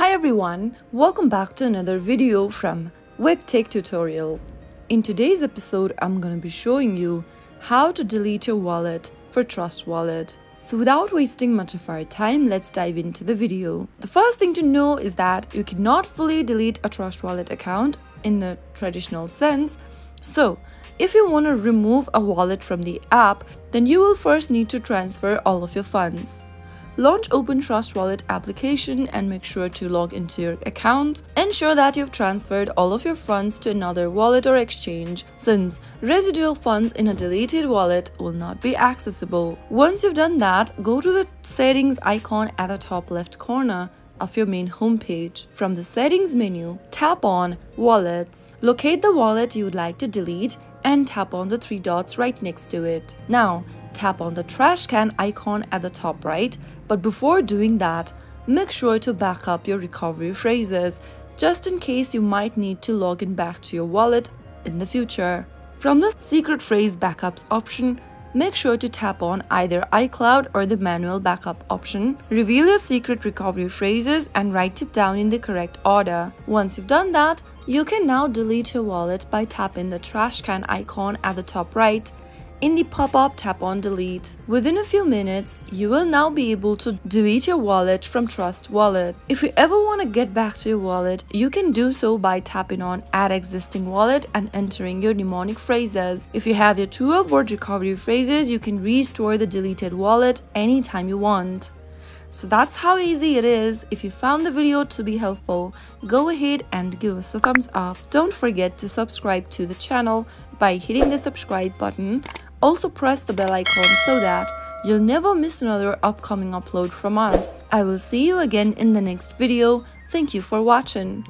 Hi everyone, welcome back to another video from WebTech Tutorial. In today's episode, I'm going to be showing you how to delete your wallet for Trust Wallet. So without wasting much of our time, let's dive into the video. The first thing to know is that you cannot fully delete a Trust Wallet account in the traditional sense. So if you want to remove a wallet from the app, then you will first need to transfer all of your funds. Launch Open Trust Wallet application and make sure to log into your account. Ensure that you've transferred all of your funds to another wallet or exchange since residual funds in a deleted wallet will not be accessible. Once you've done that, go to the settings icon at the top left corner of your main homepage. From the settings menu, tap on wallets. Locate the wallet you would like to delete and tap on the three dots right next to it. Now, tap on the trash can icon at the top right, but before doing that, make sure to back up your recovery phrases just in case you might need to log in back to your wallet in the future. From the secret phrase backups option, make sure to tap on either iCloud or the manual backup option. Reveal your secret recovery phrases and write it down in the correct order. Once you've done that, you can now delete your wallet by tapping the trash can icon at the top right in the pop-up, tap on delete. Within a few minutes, you will now be able to delete your wallet from Trust Wallet. If you ever want to get back to your wallet, you can do so by tapping on add existing wallet and entering your mnemonic phrases. If you have your 12 word recovery phrases, you can restore the deleted wallet anytime you want. So that's how easy it is. If you found the video to be helpful, go ahead and give us a thumbs up. Don't forget to subscribe to the channel by hitting the subscribe button also press the bell icon so that you'll never miss another upcoming upload from us. I will see you again in the next video. Thank you for watching.